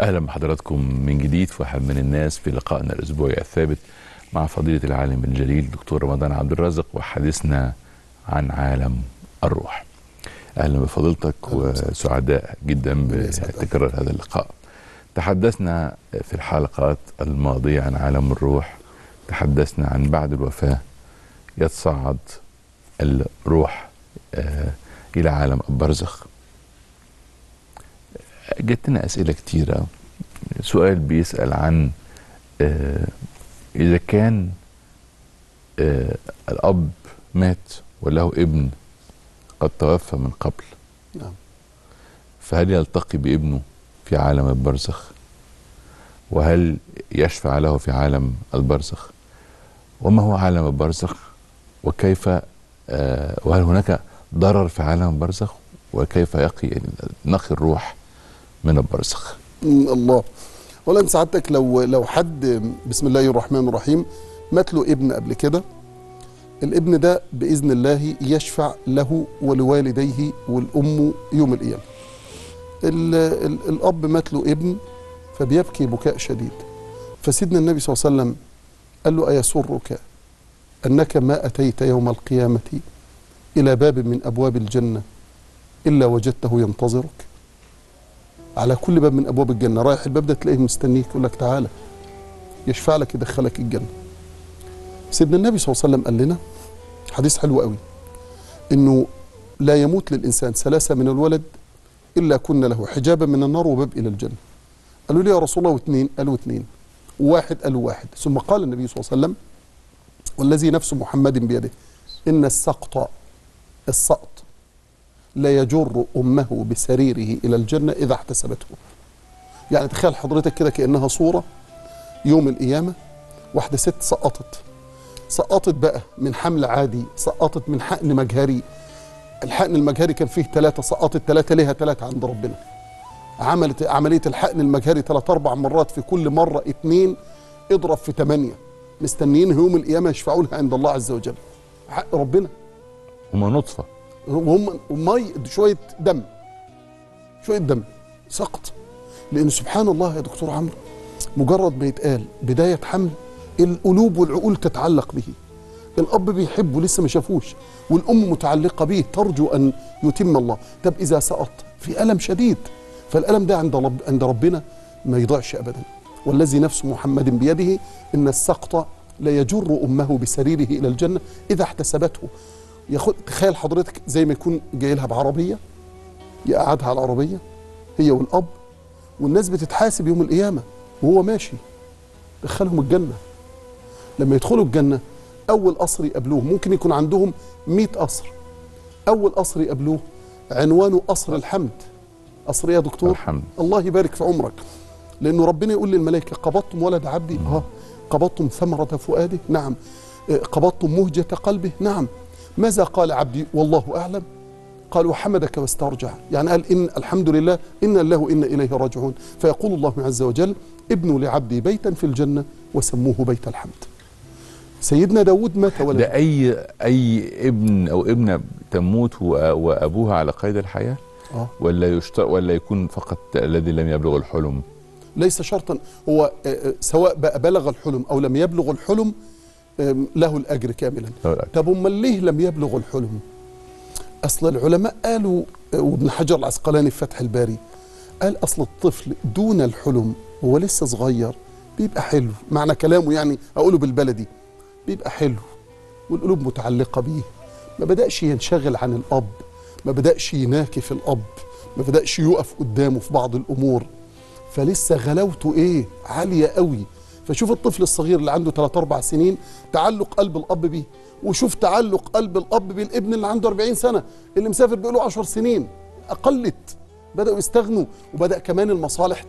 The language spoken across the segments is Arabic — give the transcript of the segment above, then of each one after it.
أهلا بحضراتكم من جديد في واحد من الناس في لقائنا الأسبوعي الثابت مع فضيلة العالم الجليل دكتور رمضان عبد الرازق وحديثنا عن عالم الروح. أهلا بفضيلتك وسعداء جدا بتكرار هذا اللقاء. تحدثنا في الحلقات الماضية عن عالم الروح تحدثنا عن بعد الوفاة يتصعد الروح آه إلى عالم البرزخ. جتنا أسئلة كتيرة. سؤال بيسأل عن آه إذا كان آه الأب مات وله ابن قد توفى من قبل نعم. فهل يلتقي بابنه في عالم البرزخ؟ وهل يشفع له في عالم البرزخ؟ وما هو عالم البرزخ؟ وكيف آه وهل هناك ضرر في عالم البرزخ؟ وكيف يقي نقي الروح؟ من البرزخ. الله. اولا سعادتك لو لو حد بسم الله الرحمن الرحيم مات له ابن قبل كده الابن ده بإذن الله يشفع له ولوالديه والأم يوم القيامة. ال ال الأب مات له ابن فبيبكي بكاء شديد. فسيدنا النبي صلى الله عليه وسلم قال له أيسرك أنك ما أتيت يوم القيامة إلى باب من أبواب الجنة إلا وجدته ينتظرك؟ على كل باب من أبواب الجنة. رايح الباب ده تلاقيه مستنيك يقول لك تعالى يشفع لك يدخلك الجنة. سيدنا النبي صلى الله عليه وسلم قال لنا حديث حلو قوي إنه لا يموت للإنسان ثلاثة من الولد إلا كن له حجابا من النار وباب إلى الجنة. قالوا لي يا رسول الله واثنين قالوا اثنين. واحد قالوا واحد. ثم قال النبي صلى الله عليه وسلم والذي نفس محمد بيده إن السقط السقط لا يجر أمه بسريره إلى الجنة إذا احتسبته. يعني تخيل حضرتك كده كأنها صورة يوم القيامة واحدة ست سقطت. سقطت بقى من حمل عادي سقطت من حقن مجهري. الحقن المجهري كان فيه ثلاثة سقطت ثلاثة ليها ثلاثة عند ربنا. عملت عملية الحقن المجهري ثلاث أربع مرات في كل مرة اتنين اضرب في ثمانية مستنيين يوم القيامة يشفعوا لها عند الله عز وجل. حق ربنا. هما نطفة. وهم مي شوية دم. شوية دم. سقط. لأن سبحان الله يا دكتور عمرو مجرد ما يتقال بداية حمل القلوب والعقول تتعلق به. الأب بيحبه لسه ما شافوش والأم متعلقة به ترجو أن يتم الله. طب إذا سقط؟ في ألم شديد. فالألم ده عند رب عند ربنا ما يضيعش ابدا. والذي نفس محمد بيده إن السقط لا يجر أمه بسريره إلى الجنة إذا احتسبته. ياخد تخيل حضرتك زي ما يكون جاي لها بعربية يقعدها على العربية هي والأب والناس بتتحاسب يوم القيامة وهو ماشي. دخلهم الجنة. لما يدخلوا الجنة أول قصر يقابلوه ممكن يكون عندهم 100 قصر. أول قصر يقابلوه عنوانه قصر الحمد. قصر إيه يا دكتور؟ الحمد. الله يبارك في عمرك. لأنه ربنا يقول للملائكة قبضتم ولد عبدي. آه. قبضتم ثمرة فؤاده. نعم. آه، قبضتم مهجة قلبه. نعم. ماذا قال عبدي؟ والله أعلم. قال وحمدك واسترجع. يعني قال إن الحمد لله إن الله إن إليه راجعون. فيقول الله عز وجل ابنوا لعبدي بيتا في الجنة وسموه بيت الحمد. سيدنا داود مات ولد. ده أي أي ابن أو ابنة تموت و- وأبوها على قيد الحياة؟ آه. ولا يشترط ولا يكون فقط الذي لم يبلغ الحلم؟ ليس شرطا. هو آه، آه، سواء بلغ الحلم أو لم يبلغ الحلم له الأجر كاملا. طب أمال ليه لم يبلغ الحلم؟ أصل العلماء قالوا آه، وابن حجر العسقلاني في فتح الباري قال أصل الطفل دون الحلم هو لسه صغير بيبقى حلو. معنى كلامه يعني أقوله بالبلدي بيبقى حلو والقلوب متعلقة بيه. ما بدأش ينشغل عن الأب ما بدأش يناكف الأب ما بدأش يقف قدامه في بعض الأمور. فلسه غلاوته إيه؟ عالية قوي. فشوف الطفل الصغير اللي عنده 3 4 سنين تعلق قلب الأب بيه وشوف تعلق قلب الأب بالابن اللي عنده 40 سنة اللي مسافر بقاله 10 سنين. أقلت بدأوا يستغنوا وبدأ كمان المصالح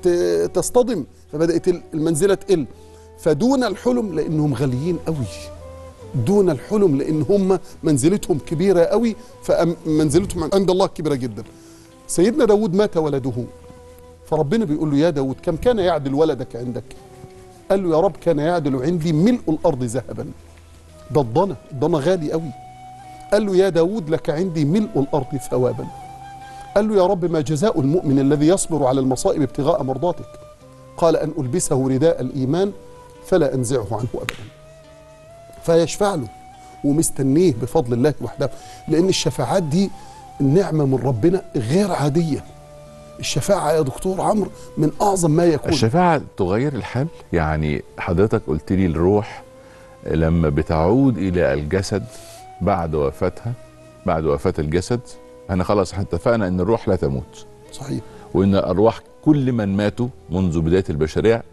تصطدم فبدأت ال- المنزلة تقل. فدون الحلم لأنهم غاليين قوي دون الحلم لأن هم منزلتهم كبيرة قوي فمنزلتهم عند الله كبيرة جدا. سيدنا داود مات ولده. فربنا بيقول له يا داود كم كان يعدل ولدك عندك؟ قال له يا رب كان يعدل عندي ملء الأرض ذهبا. ده الضنا الضنا غالي قوي. قال له يا داود لك عندي ملء الأرض ثوابا. قال له يا رب ما جزاء المؤمن الذي يصبر على المصائب ابتغاء مرضاتك؟ قال أن ألبسه رداء الإيمان فلا أنزعه عنه أبدا. فيشفع له. ومستنيه بفضل الله وحده. لأن الشفاعات دي نعمة من ربنا غير عادية. الشفاعة يا دكتور عمرو من أعظم ما يكون. الشفاعة تغير الحال؟ يعني حضرتك قلت لي الروح لما بتعود إلى الجسد بعد وفاتها بعد وفاة الجسد إحنا خلاص إحنا اتفقنا إن الروح لا تموت. صحيح. وإن ارواح كل من ماتوا منذ بداية البشرية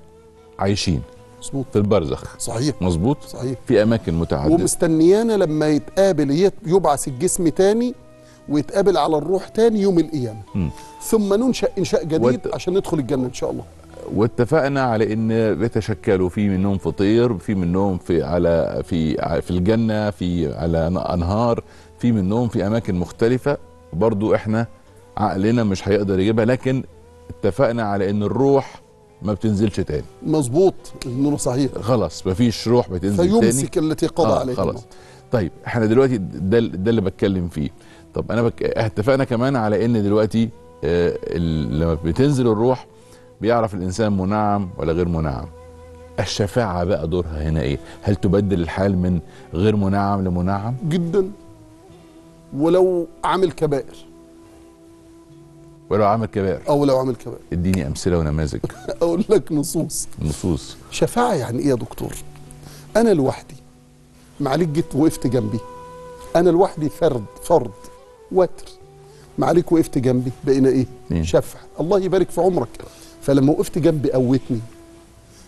عايشين مظبوط. في البرزخ. صحيح. مظبوط؟ صحيح. في أماكن متعددة. ومستنيانا لما يتقابل يت- يبعث الجسم تاني ويتقابل على الروح تاني يوم القيامة. مم. ثم ننشأ إنشاء جديد وت- عشان ندخل الجنة إن شاء الله. واتفقنا على إن بيتشكلوا في منهم فطير في منهم في على في في الجنة في على أنهار في منهم في أماكن مختلفة. برضو إحنا عقلنا مش هيقدر يجيبها لكن اتفقنا على إن الروح ما بتنزلش تاني. مظبوط النور صحيح. خلاص مفيش روح بتنزل تاني. فيمسك التي قضى آه عليها خلاص. طيب إحنا دلوقتي ده ده اللي بتكلم فيه. طب أنا بك... اتفقنا كمان على إن دلوقتي آه ال... لما بتنزل الروح بيعرف الإنسان منعم ولا غير منعم. الشفاعة بقى دورها هنا إيه؟ هل تبدل الحال من غير منعم لمنعم؟ جدا. ولو عامل كبائر. ولو عمل كبائر. أو لو عامل كبائر. اديني أمثلة ونماذج. أقول لك نصوص. نصوص. شفاعة يعني إيه يا دكتور؟ أنا لوحدي. معليك جيت وقفت جنبي. أنا لوحدي فرد فرد. وتر. معليك وقفت جنبي بقينا اتنين. شفع. الله يبارك في عمرك. فلما وقفت جنبي قوتني.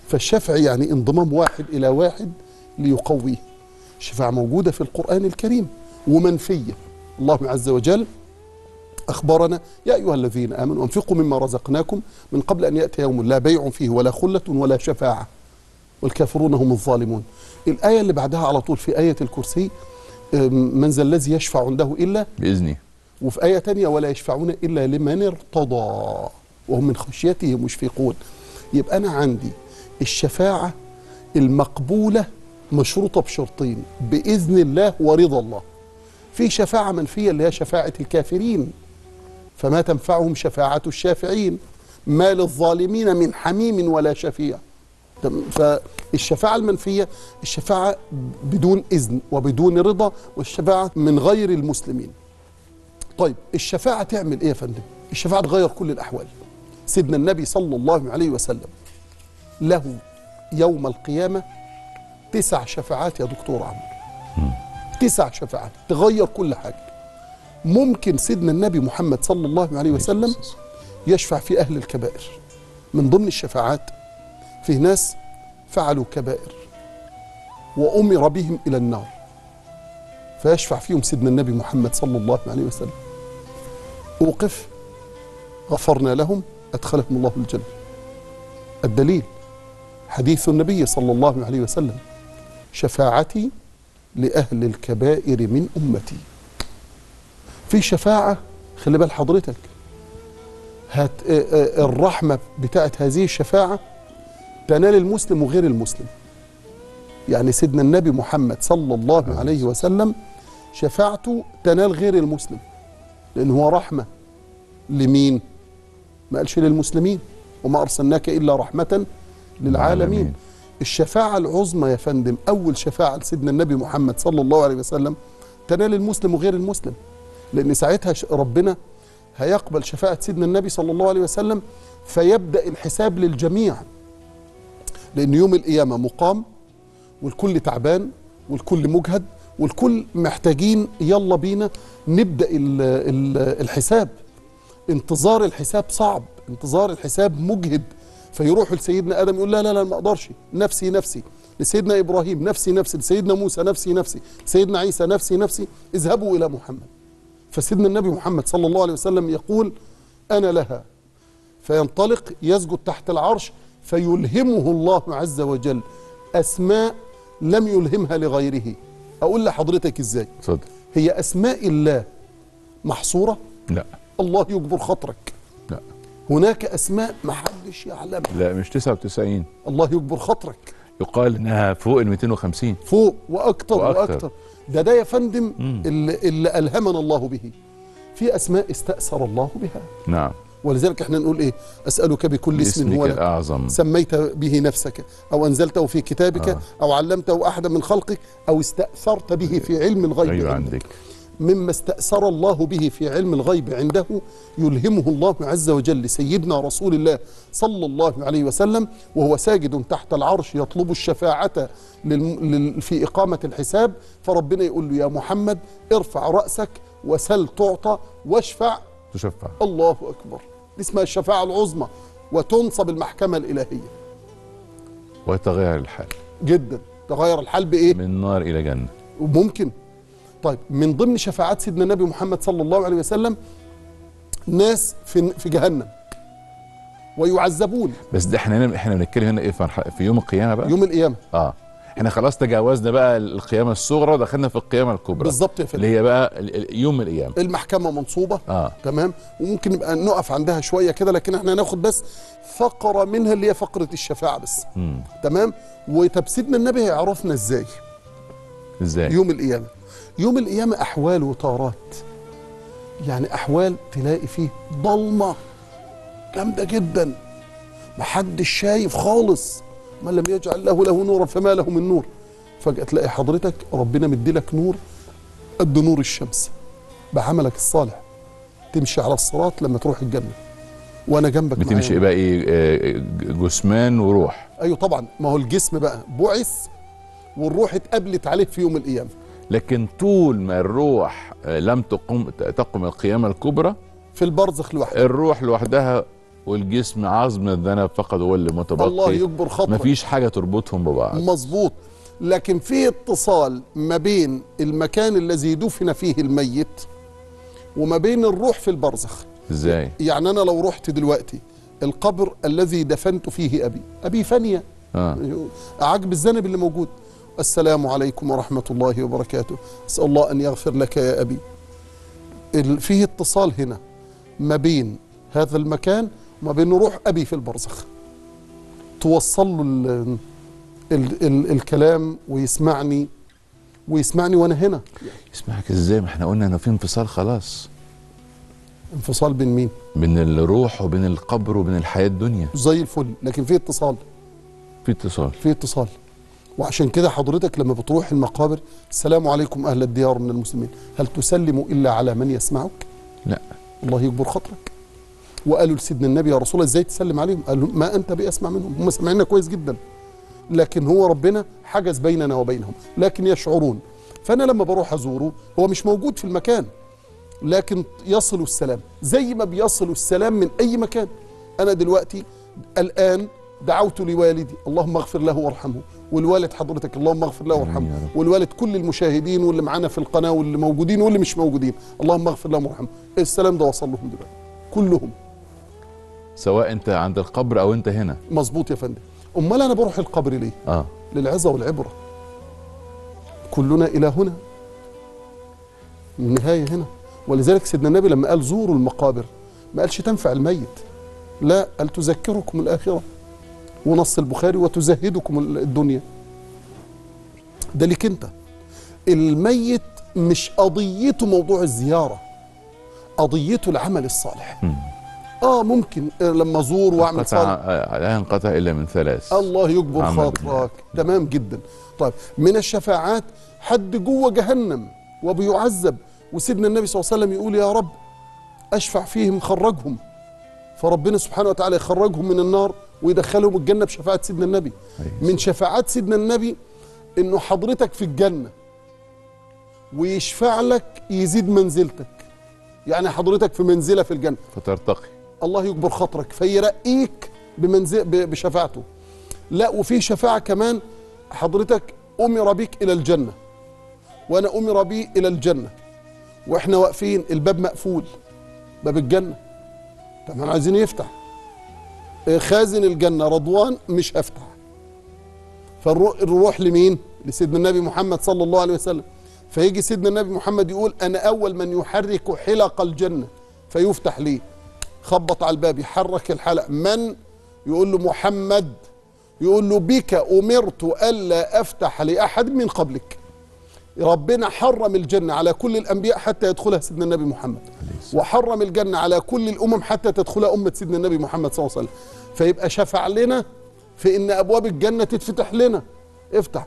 فالشفع يعني انضمام واحد إلى واحد ليقويه. الشفاعة موجودة في القرآن الكريم ومنفية. الله عز وجل أخبرنا يا أيها الذين آمنوا أنفقوا مما رزقناكم من قبل أن يأتي يوم لا بيع فيه ولا خلة ولا شفاعة. والكافرون هم الظالمون. الآية اللي بعدها على طول في آية الكرسي من ذا الذي يشفع عنده إلا باذني وفي آية تانية ولا يشفعون إلا لمن ارتضى وهم من خشيته مشفقون. يبقى أنا عندي الشفاعة المقبولة مشروطة بشرطين بإذن الله ورضا الله. في شفاعة منفية اللي هي شفاعة الكافرين فما تنفعهم شفاعة الشافعين؟ ما للظالمين من حميم ولا شفيع. فالشفاعة المنفية الشفاعة بدون إذن وبدون رضا والشفاعة من غير المسلمين. طيب الشفاعة تعمل إيه يا فندم؟ الشفاعة تغير كل الأحوال. سيدنا النبي صلى الله عليه وسلم له يوم القيامة تسع شفاعات يا دكتور عمرو. تسع شفاعات تغير كل حاجة. ممكن سيدنا النبي محمد صلى الله عليه وسلم يشفع في أهل الكبائر. من ضمن الشفاعات فيه ناس فعلوا كبائر وأمر بهم إلى النار فيشفع فيهم سيدنا النبي محمد صلى الله عليه وسلم. أوقف غفرنا لهم أدخلهم الله الجنة. الدليل حديث النبي صلى الله عليه وسلم شفاعتي لأهل الكبائر من أمتي. في شفاعة خلي بال حضرتك هت آه، آه، الرحمة بتاعت هذه الشفاعة تنال المسلم وغير المسلم. يعني سيدنا النبي محمد صلى الله عليه وسلم شفاعته تنال غير المسلم لأن هو رحمة. لمين؟ ما قالش للمسلمين وما أرسلناك إلا رحمة للعالمين. الشفاعة العظمى يا فندم أول شفاعة لسيدنا النبي محمد صلى الله عليه وسلم تنال المسلم وغير المسلم. لأن ساعتها ربنا هيقبل شفاعة سيدنا النبي صلى الله عليه وسلم فيبدأ الحساب للجميع. لأن يوم القيامة مقام والكل تعبان والكل مجهد والكل محتاجين يلا بينا نبدأ ال ال الحساب. انتظار الحساب صعب انتظار الحساب مجهد. فيروحوا لسيدنا آدم يقول لا لا لا ما أقدرش. نفسي نفسي. لسيدنا إبراهيم نفسي نفسي. لسيدنا موسى نفسي نفسي. لسيدنا عيسى نفسي نفسي. اذهبوا إلى محمد. فسيدنا النبي محمد صلى الله عليه وسلم يقول أنا لها. فينطلق يسجد تحت العرش فيلهمه الله عز وجل. أسماء لم يلهمها لغيره. أقول لحضرتك إزاي؟ اتفضل. هي أسماء الله محصورة؟ لا. الله يجبر خاطرك لا. هناك أسماء ما حدش يعلمها. لا مش 99 الله يجبر خاطرك يقال إنها فوق ال 250 فوق وأكتر وأكتر. وأكتر, ده ده يا فندم. اللي, اللي ألهمنا الله به. في أسماء استأثر الله بها. نعم. ولذلك إحنا نقول إيه؟ أسألك بكل اسم هو لك. الأعظم. سميت به نفسك أو أنزلته في كتابك آه. أو علمته أحدا من خلقك أو استأثرت به في علم الغيب أيوه عندك. مما استأثر الله به في علم الغيب عنده يلهمه الله عز وجل سيدنا رسول الله صلى الله عليه وسلم وهو ساجد تحت العرش يطلب الشفاعة. في إقامة الحساب. فربنا يقول له يا محمد ارفع رأسك وسل تعطى واشفع. تشفع. الله أكبر. اسمها الشفاعة العظمى وتنصب المحكمة الإلهية. وتغير الحال. جدا. تغير الحال بإيه؟ من نار إلى جنة. وممكن طيب من ضمن شفاعات سيدنا النبي محمد صلى الله عليه وسلم ناس في في جهنم. ويعذبون. بس ده إحنا هنا إحنا بنتكلم هنا إيه في يوم القيامة بقى؟ يوم القيامة. آه. إحنا خلاص تجاوزنا بقى القيامة الصغرى ودخلنا في القيامة الكبرى. بالظبط يا فندم. اللي هي بقى يوم القيامة. المحكمة منصوبة. آه. تمام؟ وممكن نبقى نقف عندها شوية كده لكن إحنا هناخد بس فقرة منها اللي هي فقرة الشفاعة بس. امم تمام؟ وطب سيدنا النبي هيعرفنا إزاي؟ إزاي؟ يوم القيامة. يوم القيامة أحوال وطارات. يعني أحوال تلاقي فيه ضلمة جامدة جدا. محدش شايف خالص. من لم يجعل له له نورا فما له من نور. فجأة تلاقي حضرتك ربنا مديلك نور قد نور الشمس بعملك الصالح. تمشي على الصراط لما تروح الجنة. وأنا جنبك بتمشي. بقى إيه آه، جثمان وروح. أيوه طبعا. ما هو الجسم بقى بعث والروح اتقابلت عليه في يوم القيامة. لكن طول ما الروح آه، لم تقم تقم القيامة الكبرى في البرزخ لوحده الروح لوحدها والجسم عظم الذنب فقط هو اللي متبقي. الله يكبر خطرك مفيش حاجة تربطهم ببعض. مظبوط. لكن في اتصال ما بين المكان الذي دفن فيه الميت وما بين الروح في البرزخ. إزاي؟ يعني أنا لو رحت دلوقتي القبر الذي دفنت فيه أبي أبي فانية. آه. عجب الذنب اللي موجود. السلام عليكم ورحمة الله وبركاته. أسأل الله أن يغفر لك يا أبي. فيه اتصال هنا ما بين هذا المكان وما بين روح أبي في البرزخ. توصل له ال ال ال الكلام ويسمعني ويسمعني وأنا هنا. اسمعك إزاي؟ ما إحنا قلنا إنه في انفصال خلاص. انفصال بين مين؟ بين الروح وبين القبر وبين الحياة الدنيا. زي الفل لكن في اتصال. في اتصال. في اتصال. وعشان كده حضرتك لما بتروح المقابر السلام عليكم أهل الديار من المسلمين. هل تسلم إلا على من يسمعك؟ لا. الله يكبر خاطرك. وقالوا لسيدنا النبي يا رسول الله إزاي تسلم عليهم؟ قالوا ما أنت بأسمع منهم. هم سامعيننا كويس جدا. لكن هو ربنا حجز بيننا وبينهم لكن يشعرون. فأنا لما بروح أزوره هو مش موجود في المكان لكن يصل السلام. زي ما بيصل السلام من أي مكان. أنا دلوقتي الآن دعوت لوالدي. اللهم اغفر له وارحمه. والوالد حضرتك اللهم اغفر له وارحمه. والوالد كل المشاهدين واللي معانا في القناة واللي موجودين واللي مش موجودين. اللهم اغفر لهم وارحمهم. السلام ده وصل لهم دلوقتي. كلهم. سواء انت عند القبر أو انت هنا. مظبوط يا فندم. أمال أنا بروح القبر ليه؟ آه. للعظة والعبرة. كلنا إلى هنا. النهاية هنا. ولذلك سيدنا النبي لما قال زوروا المقابر ما قالش تنفع الميت. لا قال تذكركم الآخرة. ونص البخاري وتزهدكم الدنيا. ده ليك أنت. الميت مش قضيته موضوع الزيارة قضيته العمل الصالح. آه ممكن. آه، لما أزور وأعمل آه، لا ينقطع إلا من ثلاث. الله يكبر خاطرك. تمام جدا. طيب من الشفاعات حد جوه جهنم وبيعذب. وسيدنا النبي صلى الله عليه وسلم يقول يا رب أشفع فيهم خرجهم. فربنا سبحانه وتعالى يخرجهم من النار ويدخلهم الجنة بشفاعة سيدنا النبي. أيوة. من شفاعات سيدنا النبي إنه حضرتك في الجنة ويشفع لك يزيد منزلتك. يعني حضرتك في منزلة في الجنة. فترتقي. الله يكبر خاطرك فيرقيك بمنزل بشفاعته. لا وفي شفاعة كمان حضرتك أمر بك إلى الجنة. وأنا أمر بي إلى الجنة. وإحنا واقفين الباب مقفول باب الجنة. طبعا عايزين يفتح. إيه، خازن الجنة رضوان مش هفتح. فنروح لمين؟ لسيدنا النبي محمد صلى الله عليه وسلم. فيجي سيدنا النبي محمد يقول أنا أول من يحرك حلق الجنة فيفتح ليه خبط على الباب يحرك الحلق. من؟ يقول له محمد. يقول له بك أمرت ألا أفتح لأحد من قبلك. ربنا حرم الجنة على كل الأنبياء حتى يدخلها سيدنا النبي محمد. وحرم الجنة على كل الأمم حتى تدخلها أمة سيدنا النبي محمد صلى الله عليه وسلم. فيبقى شفع لنا في إن أبواب الجنة تتفتح لنا. افتح.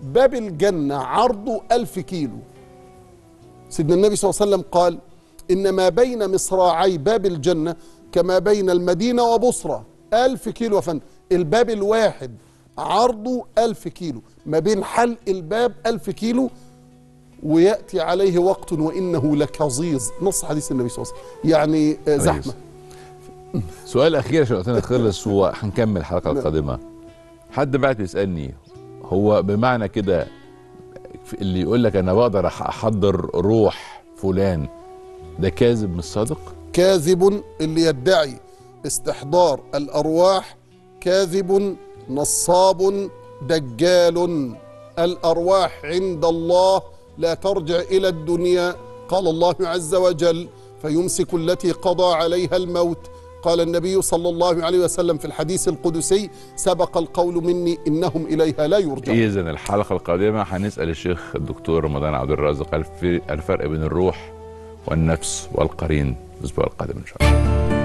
باب الجنة عرضه ألف كيلو. سيدنا النبي صلى الله عليه وسلم قال إن ما بين مصراعي باب الجنة كما بين المدينة وبصرة ألف كيلو يا فندم. الباب الواحد عرضه ألف كيلو. ما بين حلق الباب ألف كيلو ويأتي عليه وقت وإنه لكظيظ. نص حديث النبي صلى الله عليه وسلم. يعني آه، زحمة. سؤال أخير عشان وقتنا خلص وهنكمل الحلقة نعم. القادمة. حد بعت يسألني هو بمعنى كده اللي يقول لك أنا بقدر أح- أحضر روح فلان ده كاذب مش صادق؟ كاذب اللي يدعي استحضار الأرواح كاذب نصاب دجال. الأرواح عند الله لا ترجع إلى الدنيا قال الله عز وجل فيمسك التي قضى عليها الموت. قال النبي صلى الله عليه وسلم في الحديث القدسي سبق القول مني إنهم إليها لا يرجعون. اذا الحلقة القادمة هنسأل الشيخ الدكتور رمضان عبد الرازق الف- الفرق بين الروح والنفس والقرين الأسبوع القادم إن شاء الله.